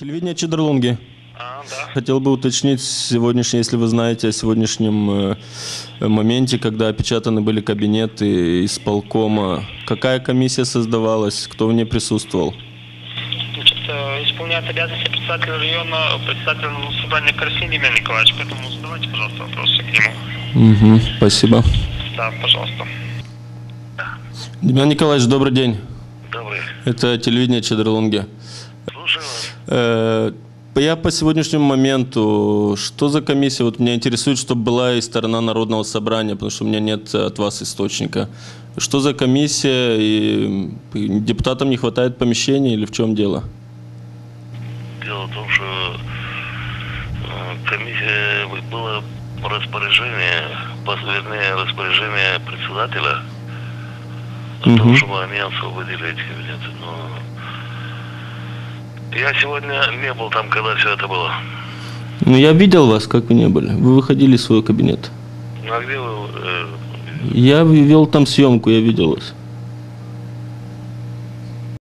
Телевидение Чедерлунги. А, да. Хотел бы уточнить сегодняшний, если вы знаете о сегодняшнем э, моменте, когда опечатаны были кабинеты исполкома. Какая комиссия создавалась, кто в ней присутствовал? Э, исполняет обязанности председателя района, председателя собрания Карасин Демьян Николаевич, поэтому задавайте, пожалуйста, вопросы к нему. Угу, спасибо. Да, пожалуйста. Демьян Николаевич, добрый день. Добрый. Это телевидение Чедерлунги. Слушаю вас. Э, Я по сегодняшнему моменту, что за комиссия? Вот меня интересует, чтобы была и сторона Народного собрания, потому что у меня нет от вас источника. Что за комиссия? И депутатам не хватает помещений или в чем дело? Дело в том, что э, комиссия было распоряжение, вернее, распоряжение председателя о том, Мгм. чтобы они освободили эти кабинеты. Но я сегодня не был там, когда все это было. Ну, я видел вас, как вы не были. Вы выходили из своего кабинета. Ну, а где вы? э, Я вел там съемку, я видел вас.